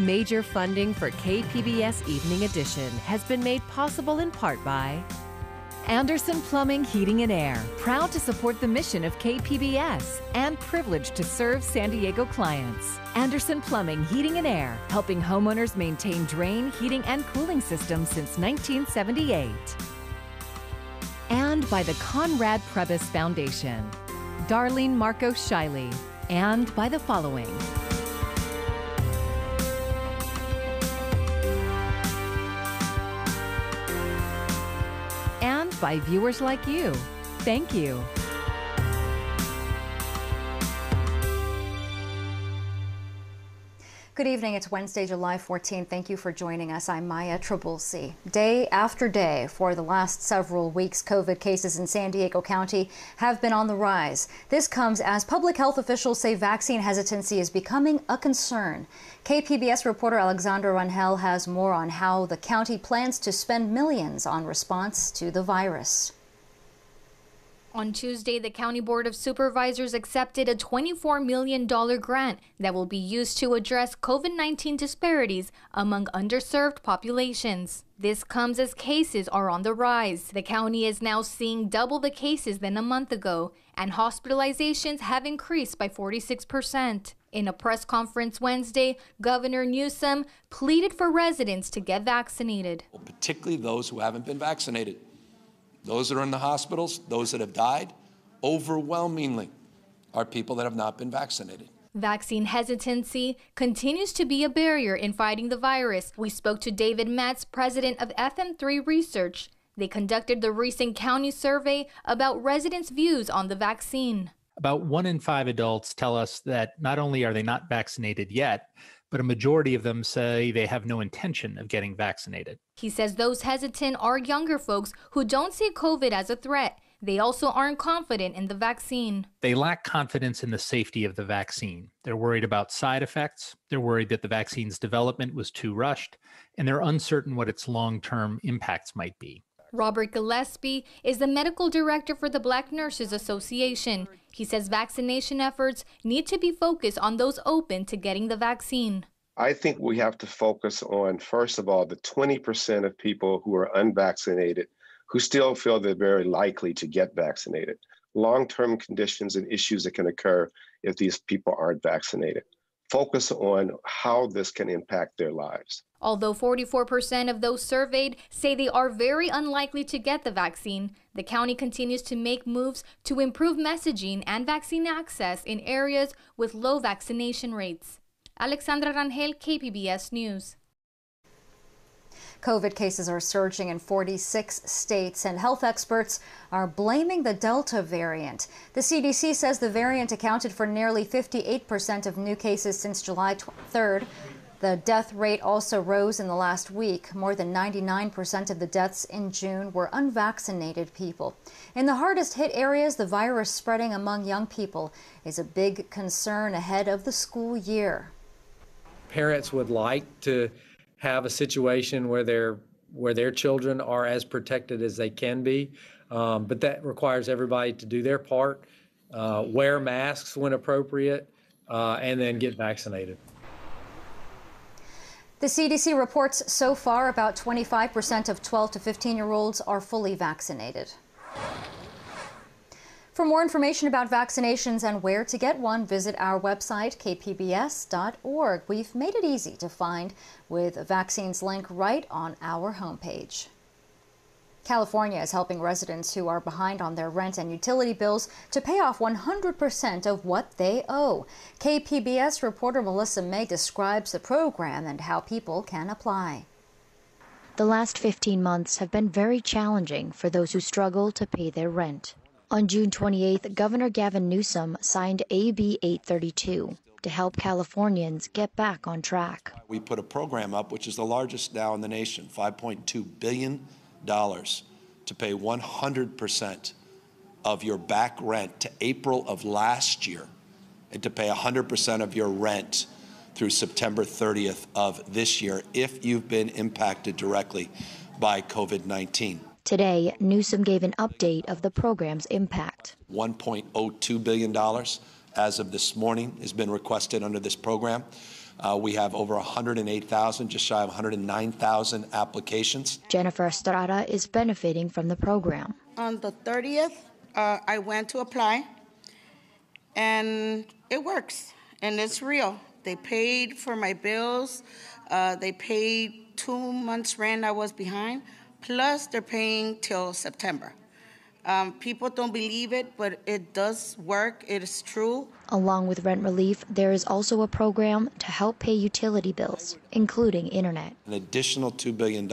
major funding for KPBS Evening Edition has been made possible in part by Anderson Plumbing, Heating and Air, proud to support the mission of KPBS and privileged to serve San Diego clients. Anderson Plumbing, Heating and Air, helping homeowners maintain drain, heating, and cooling systems since 1978. And by the Conrad Prebys Foundation, Darlene Marco Shiley, and by the following. By viewers like you. Thank you. Good evening. It's Wednesday, July 14th. Thank you for joining us. I'm Maya Trabulsi. Day after day for the last several weeks, COVID cases in San Diego County have been on the rise. This comes as public health officials say vaccine hesitancy is becoming a concern. KPBS reporter Alexandra Rangel has more on how the county plans to spend millions on response to the virus. On Tuesday, the County Board of Supervisors accepted a $24 million grant that will be used to address COVID 19 disparities among underserved populations. This comes as cases are on the rise. The county is now seeing double the cases than a month ago, and hospitalizations have increased by 46%. In a press conference Wednesday, Governor Newsom pleaded for residents to get vaccinated. Particularly those who haven't been vaccinated. Those that are in the hospitals, those that have died, overwhelmingly are people that have not been vaccinated. Vaccine hesitancy continues to be a barrier in fighting the virus. We spoke to David Metz, president of FM3 Research. They conducted the recent county survey about residents' views on the vaccine. About one in five adults tell us that not only are they not vaccinated yet, but a majority of them say they have no intention of getting vaccinated. He says those hesitant are younger folks who don't see COVID as a threat. They also aren't confident in the vaccine. They lack confidence in the safety of the vaccine. They're worried about side effects. They're worried that the vaccine's development was too rushed, and they're uncertain what its long term impacts might be. Robert Gillespie is the medical director for the Black Nurses Association. He says vaccination efforts need to be focused on those open to getting the vaccine. I think we have to focus on, first of all, the 20% of people who are unvaccinated who still feel they're very likely to get vaccinated. Long term conditions and issues that can occur if these people aren't vaccinated. Focus on how this can impact their lives. Although 44% of those surveyed say they are very unlikely to get the vaccine, the county continues to make moves to improve messaging and vaccine access in areas with low vaccination rates. Alexandra Rangel, KPBS News. COVID cases are surging in 46 states, and health experts are blaming the Delta variant. The CDC says the variant accounted for nearly 58% of new cases since July 3rd. The death rate also rose in the last week. More than 99% of the deaths in June were unvaccinated people. In the hardest hit areas, the virus spreading among young people is a big concern ahead of the school year. Parents would like to have a situation where their where their children are as protected as they can be, um, but that requires everybody to do their part, uh, wear masks when appropriate, uh, and then get vaccinated. The CDC reports so far about 25% of 12 to 15 year olds are fully vaccinated. For more information about vaccinations and where to get one, visit our website, kpbs.org. We've made it easy to find with a vaccines link right on our homepage. California is helping residents who are behind on their rent and utility bills to pay off 100% of what they owe. KPBS reporter Melissa Mae describes the program and how people can apply. The last 15 months have been very challenging for those who struggle to pay their rent. On June 28th, Governor Gavin Newsom signed AB 832 to help Californians get back on track. We put a program up, which is the largest now in the nation $5.2 billion to pay 100% of your back rent to April of last year and to pay 100% of your rent through September 30th of this year if you've been impacted directly by COVID 19. Today, Newsom gave an update of the program's impact. $1.02 billion as of this morning has been requested under this program. Uh, we have over 108,000, just shy of 109,000 applications. Jennifer Estrada is benefiting from the program. On the 30th, uh, I went to apply, and it works, and it's real. They paid for my bills. Uh, they paid two months' rent I was behind, plus they're paying till September. Um, people don't believe it, but it does work. It is true. Along with rent relief, there is also a program to help pay utility bills, including internet. An additional $2 billion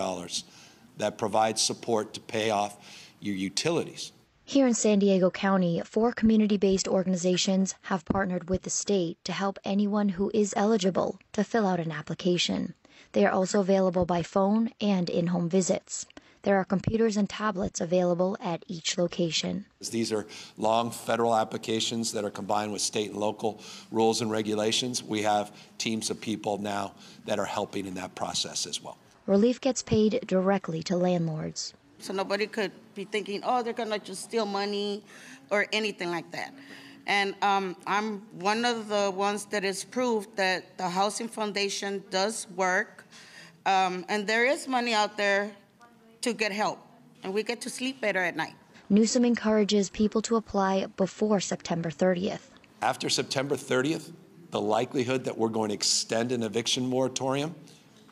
that provides support to pay off your utilities. Here in San Diego County, four community based organizations have partnered with the state to help anyone who is eligible to fill out an application. They are also available by phone and in home visits. There are computers and tablets available at each location. These are long federal applications that are combined with state and local rules and regulations. We have teams of people now that are helping in that process as well. Relief gets paid directly to landlords. So nobody could be thinking, oh, they're going to just steal money or anything like that. And um, I'm one of the ones that is proved that the Housing Foundation does work. Um, and there is money out there to get help, and we get to sleep better at night. Newsom encourages people to apply before September 30th. After September 30th, the likelihood that we're going to extend an eviction moratorium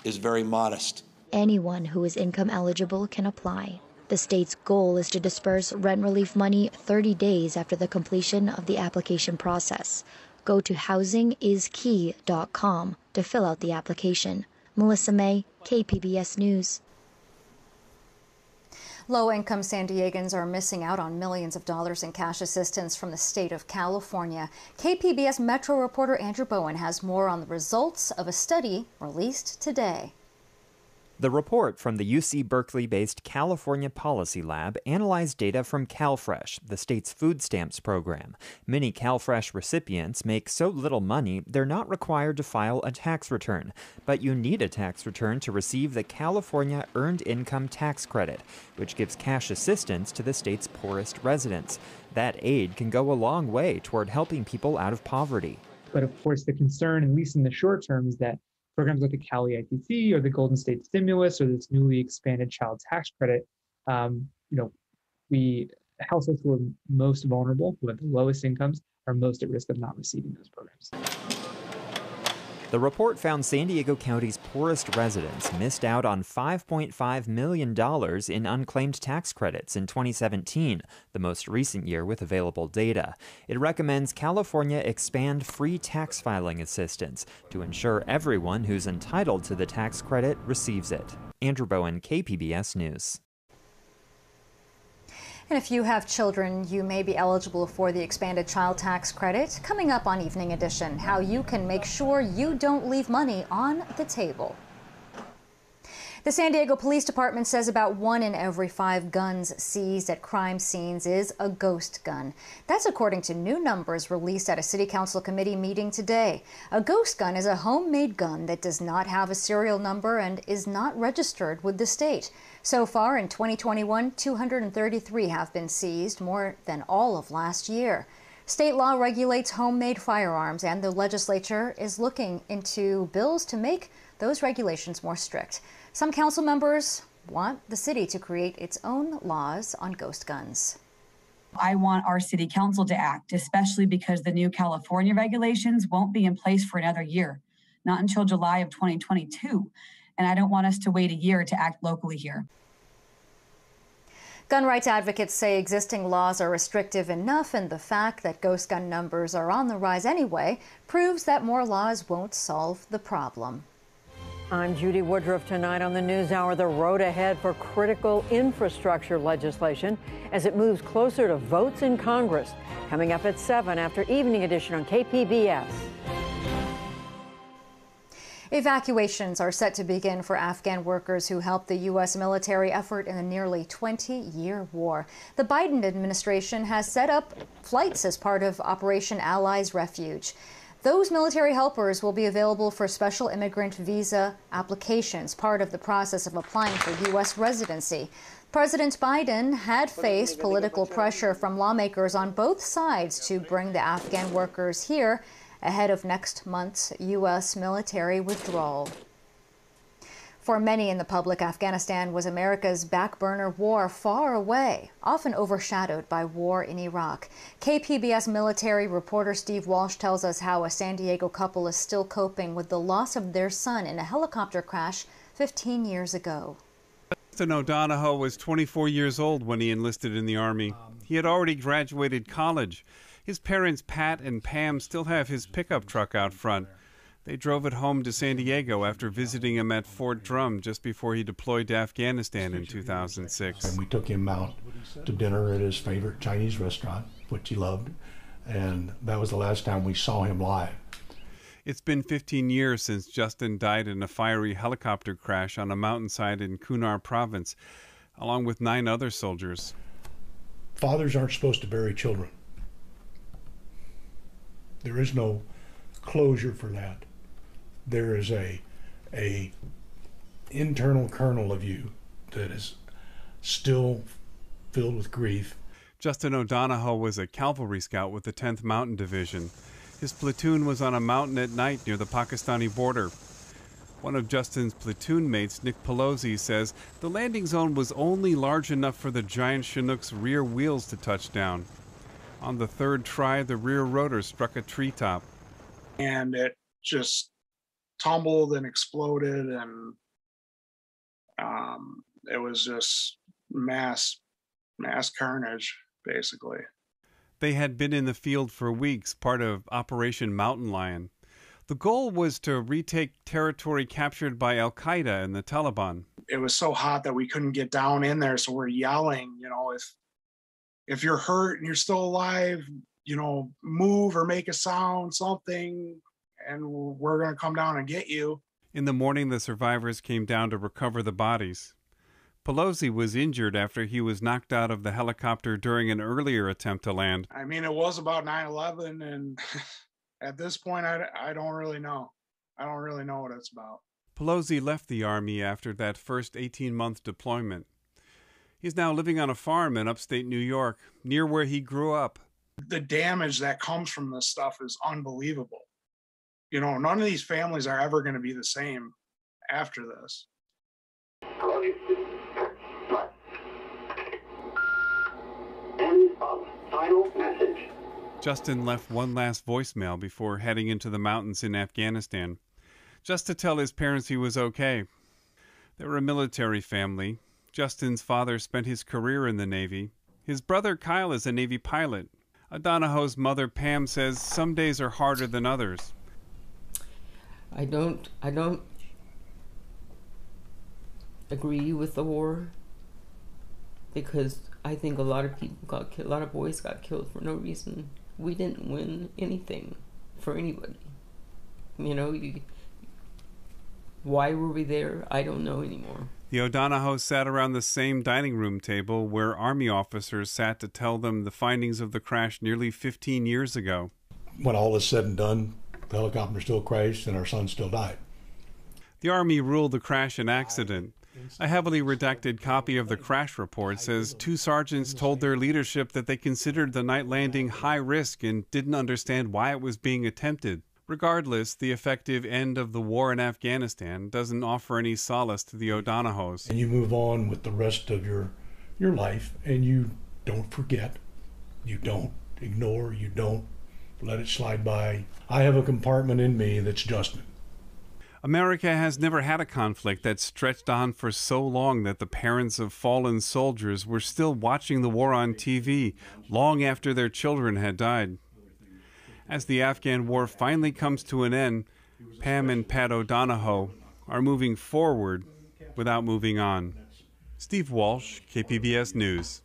is very modest. Anyone who is income eligible can apply. The state's goal is to disperse rent relief money 30 days after the completion of the application process. Go to housingiskey.com to fill out the application. Melissa Mae, KPBS News. Low income San Diegans are missing out on millions of dollars in cash assistance from the state of California. KPBS Metro reporter Andrew Bowen has more on the results of a study released today. The report from the UC Berkeley based California Policy Lab analyzed data from CalFresh, the state's food stamps program. Many CalFresh recipients make so little money they're not required to file a tax return, but you need a tax return to receive the California Earned Income Tax Credit, which gives cash assistance to the state's poorest residents. That aid can go a long way toward helping people out of poverty. But of course, the concern, at least in the short term, is that programs like the CalEITC or the Golden State Stimulus or this newly expanded child tax credit, um, you know, we households who are most vulnerable, who have the lowest incomes, are most at risk of not receiving those programs. The report found San Diego County's poorest residents missed out on $5.5 million in unclaimed tax credits in 2017, the most recent year with available data. It recommends California expand free tax filing assistance to ensure everyone who's entitled to the tax credit receives it. Andrew Bowen, KPBS News. And if you have children, you may be eligible for the expanded child tax credit. Coming up on Evening Edition, how you can make sure you don't leave money on the table. The San Diego Police Department says about one in every five guns seized at crime scenes is a ghost gun. That's according to new numbers released at a City Council committee meeting today. A ghost gun is a homemade gun that does not have a serial number and is not registered with the state. So far in 2021, 233 have been seized, more than all of last year. State law regulates homemade firearms, and the legislature is looking into bills to make those regulations more strict. Some council members want the city to create its own laws on ghost guns. I want our city council to act, especially because the new California regulations won't be in place for another year, not until July of 2022 and I don't want us to wait a year to act locally here. Gun rights advocates say existing laws are restrictive enough, and the fact that ghost gun numbers are on the rise anyway proves that more laws won't solve the problem. I'm Judy Woodruff. Tonight on the News Hour, the road ahead for critical infrastructure legislation as it moves closer to votes in Congress. Coming up at 7 after Evening Edition on KPBS. Evacuations are set to begin for Afghan workers who helped the U.S. military effort in the nearly 20 year war. The Biden administration has set up flights as part of Operation Allies Refuge. Those military helpers will be available for special immigrant visa applications, part of the process of applying for U.S. residency. President Biden had faced political pressure from lawmakers on both sides to bring the Afghan workers here ahead of next month's U.S. military withdrawal. For many in the public, Afghanistan was America's back burner war far away, often overshadowed by war in Iraq. KPBS military reporter Steve Walsh tells us how a San Diego couple is still coping with the loss of their son in a helicopter crash 15 years ago. Justin O'Donohoe was 24 years old when he enlisted in the Army. He had already graduated college. His parents, Pat and Pam, still have his pickup truck out front. They drove it home to San Diego after visiting him at Fort Drum just before he deployed to Afghanistan in 2006. And we took him out to dinner at his favorite Chinese restaurant, which he loved, and that was the last time we saw him live. It's been 15 years since Justin died in a fiery helicopter crash on a mountainside in Kunar province, along with nine other soldiers. Fathers aren't supposed to bury children. There is no closure for that there is a a internal kernel of you that is still filled with grief. Justin O'Donohoe was a cavalry scout with the 10th Mountain Division. His platoon was on a mountain at night near the Pakistani border. One of Justin's platoon mates, Nick Pelosi, says the landing zone was only large enough for the giant Chinook's rear wheels to touch down. On the third try, the rear rotor struck a treetop. And it just tumbled and exploded and um, it was just mass mass carnage basically. They had been in the field for weeks part of operation mountain lion. The goal was to retake territory captured by al qaeda and the taliban. It was so hot that we couldn't get down in there so we're yelling you know if if you're hurt and you're still alive you know move or make a sound something and we're going to come down and get you. In the morning, the survivors came down to recover the bodies. Pelosi was injured after he was knocked out of the helicopter during an earlier attempt to land. I mean, it was about 9 11, and at this point, I, I don't really know. I don't really know what it's about. Pelosi left the Army after that first 18 month deployment. He's now living on a farm in upstate New York, near where he grew up. The damage that comes from this stuff is unbelievable you know, none of these families are ever going to be the same after this. Justin left one last voicemail before heading into the mountains in Afghanistan, just to tell his parents he was okay. They were a military family. Justin's father spent his career in the Navy. His brother Kyle is a Navy pilot. O'Donohoe's mother Pam says some days are harder than others. I don't I don't agree with the war because I think a lot of people got killed, a lot of boys got killed for no reason. We didn't win anything for anybody. You know, you, why were we there? I don't know anymore. The O'Donohoes sat around the same dining room table where Army officers sat to tell them the findings of the crash nearly 15 years ago. When all is said and done, the helicopter still crashed and our son still died. The Army ruled the crash an accident. A heavily redacted copy of the crash report says two sergeants told their leadership that they considered the night landing high risk and didn't understand why it was being attempted. Regardless, the effective end of the war in Afghanistan doesn't offer any solace to the O'Donohoes. And you move on with the rest of your your life and you don't forget. You don't ignore, you don't let it slide by. I have a compartment in me that's Justin. America has never had a conflict that stretched on for so long that the parents of fallen soldiers were still watching the war on TV long after their children had died. As the Afghan war finally comes to an end, Pam and Pat O'Donohoe are moving forward without moving on. Steve Walsh, KPBS News.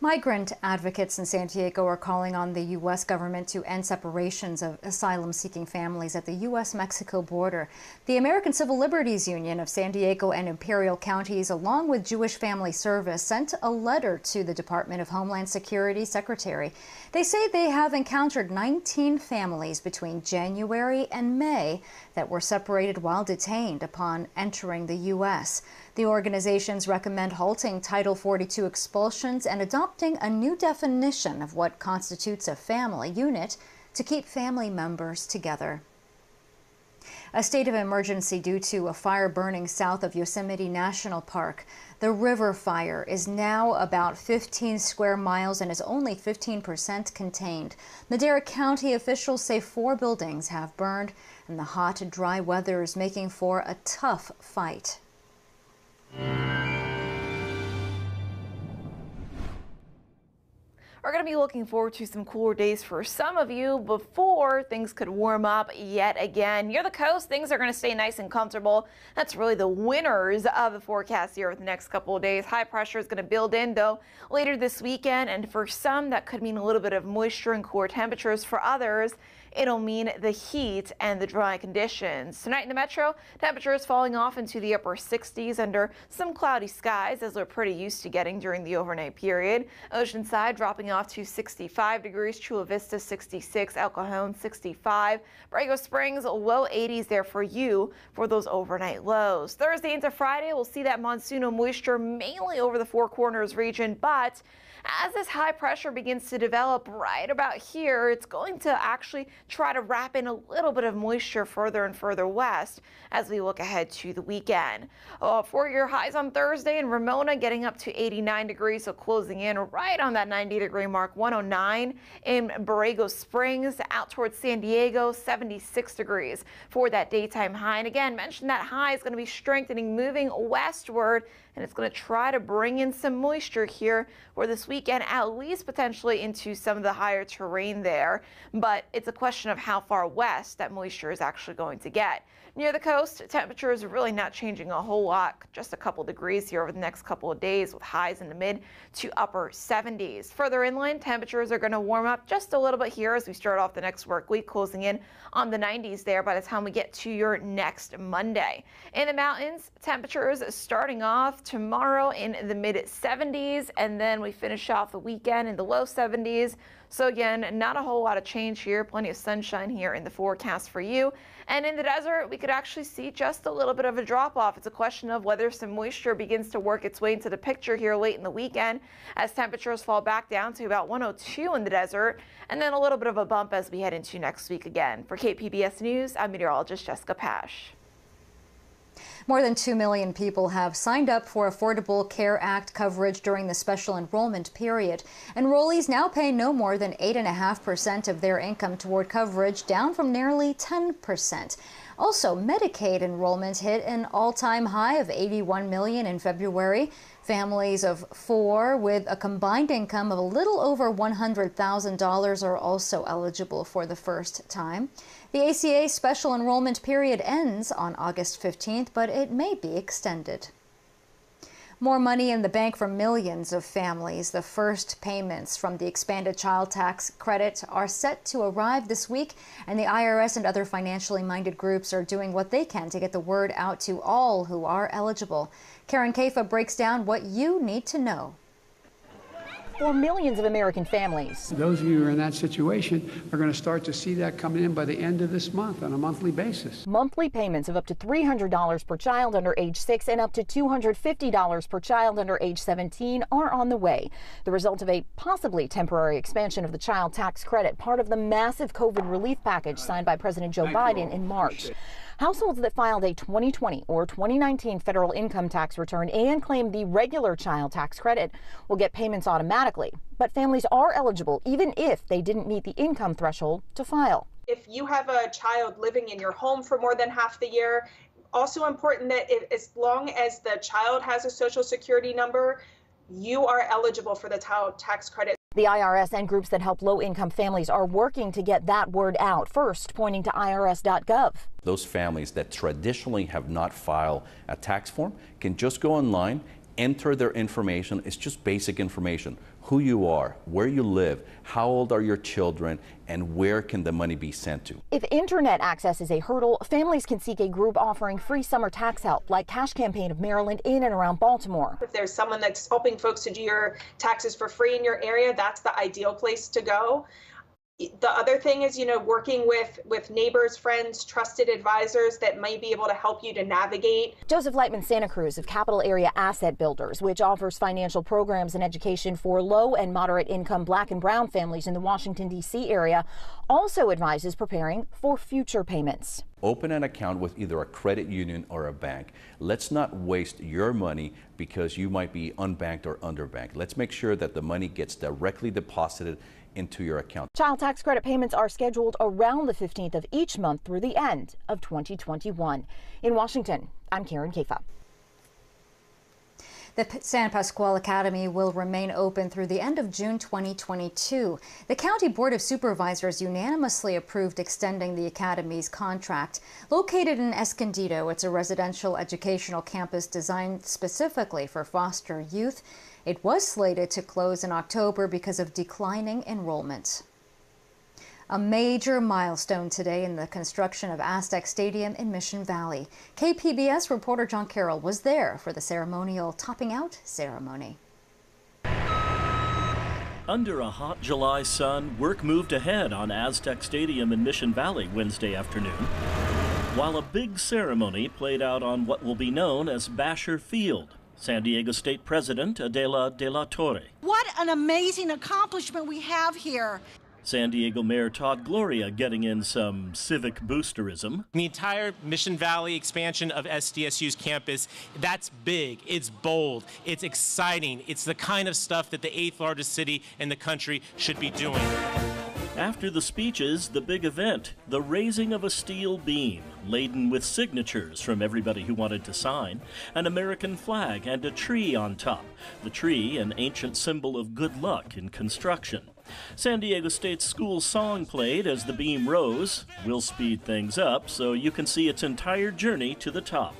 Migrant advocates in San Diego are calling on the U.S. government to end separations of asylum seeking families at the U.S. Mexico border. The American Civil Liberties Union of San Diego and Imperial counties, along with Jewish Family Service, sent a letter to the Department of Homeland Security Secretary. They say they have encountered 19 families between January and May that were separated while detained upon entering the U.S. The organizations recommend halting Title 42 expulsions and adopting a new definition of what constitutes a family unit to keep family members together. A state of emergency due to a fire burning south of Yosemite National Park. The river fire is now about 15 square miles and is only 15% contained. Madera County officials say four buildings have burned, and the hot, dry weather is making for a tough fight. We're going to be looking forward to some cooler days for some of you before things could warm up yet again. Near the coast, things are going to stay nice and comfortable. That's really the winners of the forecast here over the next couple of days. High pressure is going to build in, though, later this weekend. And for some, that could mean a little bit of moisture and cooler temperatures. For others, it'll mean the heat and the dry conditions. Tonight in the metro, temperatures falling off into the upper 60s under some cloudy skies, as we're pretty used to getting during the overnight period. Oceanside dropping off to 65 degrees, Chula Vista 66, El Cajon 65, Borrego Springs low 80s there for you for those overnight lows. Thursday into Friday, we'll see that monsoonal moisture mainly over the Four Corners region, but as this high pressure begins to develop right about here, it's going to actually try to wrap in a little bit of moisture further and further west as we look ahead to the weekend. Uh, for your highs on Thursday in Ramona getting up to 89 degrees, so closing in right on that 90 degree mark, 109 in Borrego Springs, out towards San Diego, 76 degrees for that daytime high. And again, mentioned that high is going to be strengthening, moving westward and it's going to try to bring in some moisture here for this weekend, at least potentially into some of the higher terrain there. But it's a question of how far west that moisture is actually going to get. Near the coast, temperatures are really not changing a whole lot, just a couple degrees here over the next couple of days with highs in the mid to upper 70s. Further inland, temperatures are going to warm up just a little bit here as we start off the next work week, closing in on the 90s there by the time we get to your next Monday. In the mountains, temperatures starting off tomorrow in the mid 70s, and then we finish off the weekend in the low 70s. So again, not a whole lot of change here. Plenty of sunshine here in the forecast for you. And in the desert, we could actually see just a little bit of a drop off. It's a question of whether some moisture begins to work its way into the picture here late in the weekend as temperatures fall back down to about 102 in the desert and then a little bit of a bump as we head into next week again. For KPBS News, I'm meteorologist Jessica Pash. More than 2 million people have signed up for Affordable Care Act coverage during the special enrollment period. Enrollees now pay no more than 8.5% of their income toward coverage, down from nearly 10%. Also, Medicaid enrollment hit an all-time high of 81 million in February. Families of four with a combined income of a little over $100,000 are also eligible for the first time. The ACA special enrollment period ends on August 15th, but it may be extended. More money in the bank for millions of families. The first payments from the expanded child tax credit are set to arrive this week, and the IRS and other financially minded groups are doing what they can to get the word out to all who are eligible. Karen Caifa breaks down what you need to know for millions of American families. Those of you who are in that situation are going to start to see that coming in by the end of this month on a monthly basis. Monthly payments of up to $300 per child under age 6 and up to $250 per child under age 17 are on the way. The result of a possibly temporary expansion of the child tax credit, part of the massive COVID relief package signed by President Joe Biden in March. Households that filed a 2020 or 2019 federal income tax return and claimed the regular child tax credit will get payments automatically. But families are eligible even if they didn't meet the income threshold to file. If you have a child living in your home for more than half the year, also important that as long as the child has a social security number, you are eligible for the child tax credit. The IRS and groups that help low income families are working to get that word out, first pointing to IRS.gov. Those families that traditionally have not filed a tax form can just go online, enter their information. It's just basic information who you are, where you live, how old are your children, and where can the money be sent to. If internet access is a hurdle, families can seek a group offering free summer tax help like Cash Campaign of Maryland in and around Baltimore. If there's someone that's helping folks to do your taxes for free in your area, that's the ideal place to go. The other thing is you know working with with neighbors friends trusted advisors that might be able to help you to navigate joseph Leitmann santa cruz of capital area asset builders which offers financial programs and education for low and moderate income black and brown families in the washington d.c area also advises preparing for future payments Open an account with either a credit union or a bank. Let's not waste your money because you might be unbanked or underbanked. Let's make sure that the money gets directly deposited into your account. Child tax credit payments are scheduled around the 15th of each month through the end of 2021. In Washington, I'm Karen Caifa. The San Pasqual Academy will remain open through the end of June 2022. The County Board of Supervisors unanimously approved extending the Academy's contract. Located in Escondido, it's a residential educational campus designed specifically for foster youth. It was slated to close in October because of declining enrollment. A major milestone today in the construction of Aztec Stadium in Mission Valley. KPBS reporter John Carroll was there for the ceremonial topping out ceremony. Under a hot July sun, work moved ahead on Aztec Stadium in Mission Valley Wednesday afternoon, while a big ceremony played out on what will be known as Basher Field. San Diego State President Adela de la Torre. What an amazing accomplishment we have here. San Diego Mayor Todd Gloria getting in some civic boosterism. The entire Mission Valley expansion of SDSU's campus, that's big, it's bold, it's exciting, it's the kind of stuff that the eighth largest city in the country should be doing. After the speeches, the big event, the raising of a steel beam laden with signatures from everybody who wanted to sign, an American flag, and a tree on top. The tree, an ancient symbol of good luck in construction. San Diego State's school song played as the beam rose. We'll speed things up so you can see its entire journey to the top.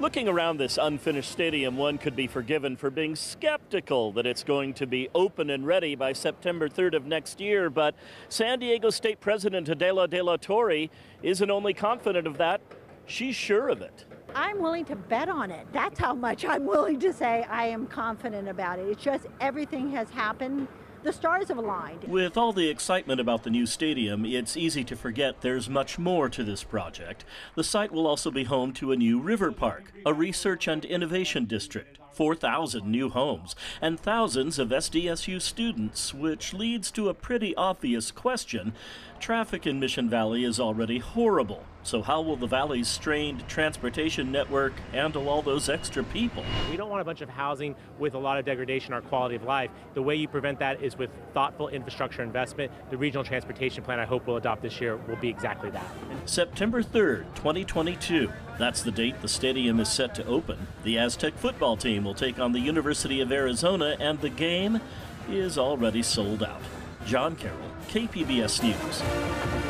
Looking around this unfinished stadium, one could be forgiven for being skeptical that it's going to be open and ready by September 3rd of next year, but San Diego State President Adela de la Torre isn't only confident of that, she's sure of it. I'm willing to bet on it. That's how much I'm willing to say I am confident about it. It's just everything has happened the stars have aligned. With all the excitement about the new stadium, it's easy to forget there's much more to this project. The site will also be home to a new river park, a research and innovation district, 4,000 new homes, and thousands of SDSU students, which leads to a pretty obvious question. Traffic in Mission Valley is already horrible, so how will the valley's strained transportation network handle all those extra people? We don't want a bunch of housing with a lot of degradation our quality of life. The way you prevent that is with thoughtful infrastructure investment. The regional transportation plan I hope we'll adopt this year will be exactly that. September 3rd, 2022. That's the date the stadium is set to open. The Aztec football team will take on the University of Arizona, and the game is already sold out. John Carroll, KPBS News.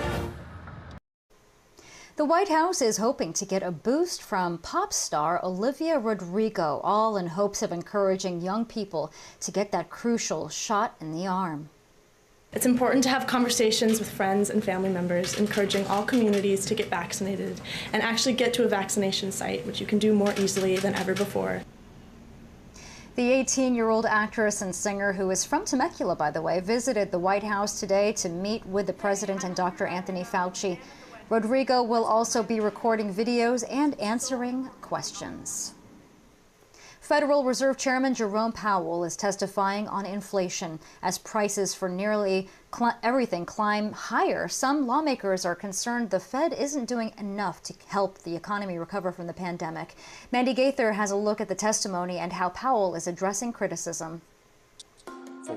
The White House is hoping to get a boost from pop star Olivia Rodrigo, all in hopes of encouraging young people to get that crucial shot in the arm. It's important to have conversations with friends and family members, encouraging all communities to get vaccinated and actually get to a vaccination site, which you can do more easily than ever before. The 18 year old actress and singer, who is from Temecula, by the way, visited the White House today to meet with the president and Dr. Anthony Fauci. Rodrigo will also be recording videos and answering questions. Federal Reserve Chairman Jerome Powell is testifying on inflation as prices for nearly everything climb higher. Some lawmakers are concerned the Fed isn't doing enough to help the economy recover from the pandemic. Mandy Gaither has a look at the testimony and how Powell is addressing criticism.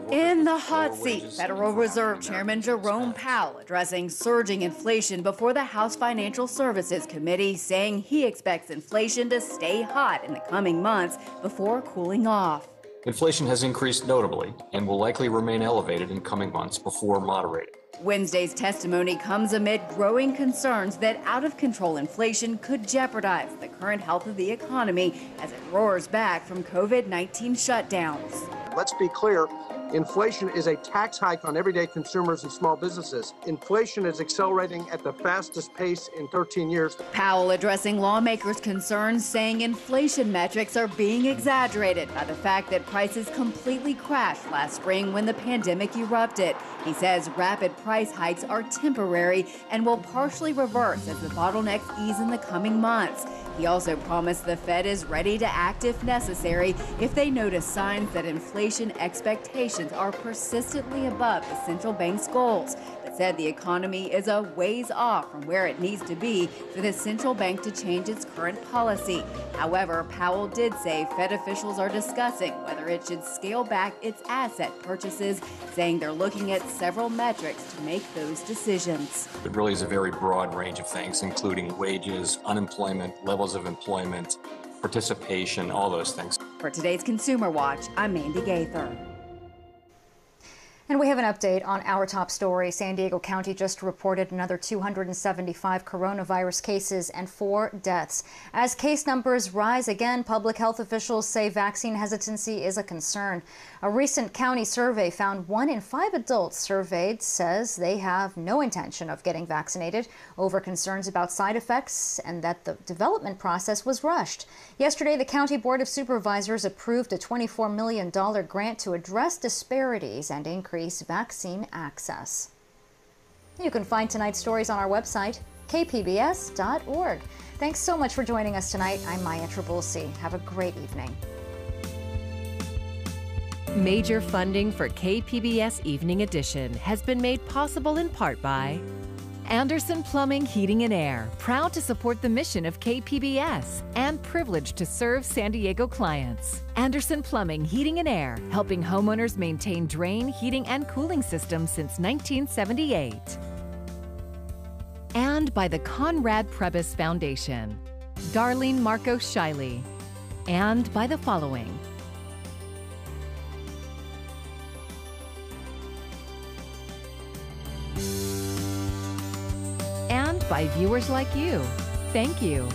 In the hot seat, Federal Reserve Chairman Jerome Powell addressing surging inflation before the House Financial Services Committee, saying he expects inflation to stay hot in the coming months before cooling off. Inflation has increased notably and will likely remain elevated in coming months before moderating. Wednesday's testimony comes amid growing concerns that out of control inflation could jeopardize the current health of the economy as it roars back from COVID 19 shutdowns. Let's be clear Inflation is a tax hike on everyday consumers and small businesses. Inflation is accelerating at the fastest pace in 13 years. Powell addressing lawmakers' concerns, saying inflation metrics are being exaggerated by the fact that prices completely crashed last spring when the pandemic erupted. He says rapid price hikes are temporary and will partially reverse as the bottlenecks ease in the coming months. He also promised the Fed is ready to act if necessary if they notice signs that inflation expectations are persistently above the central bank's goals, said the economy is a ways off from where it needs to be for the central bank to change its current policy. However, Powell did say Fed officials are discussing whether it should scale back its asset purchases, saying they're looking at several metrics to make those decisions. It really is a very broad range of things, including wages, unemployment, levels of employment, participation, all those things. For today's Consumer Watch, I'm Mandy Gaither. And we have an update on our top story. San Diego County just reported another 275 coronavirus cases and four deaths. As case numbers rise again, public health officials say vaccine hesitancy is a concern. A recent county survey found one in five adults surveyed says they have no intention of getting vaccinated over concerns about side effects and that the development process was rushed. Yesterday, the County Board of Supervisors approved a $24 million grant to address disparities and increase vaccine access. You can find tonight's stories on our website, kpbs.org. Thanks so much for joining us tonight. I'm Maya Trabulsi. Have a great evening. Major funding for KPBS Evening Edition has been made possible in part by Anderson Plumbing, Heating and Air, proud to support the mission of KPBS and privileged to serve San Diego clients. Anderson Plumbing, Heating and Air, helping homeowners maintain drain, heating, and cooling systems since 1978. And by the Conrad Prebys Foundation, Darlene Marco Shiley, and by the following. By viewers like you. Thank you.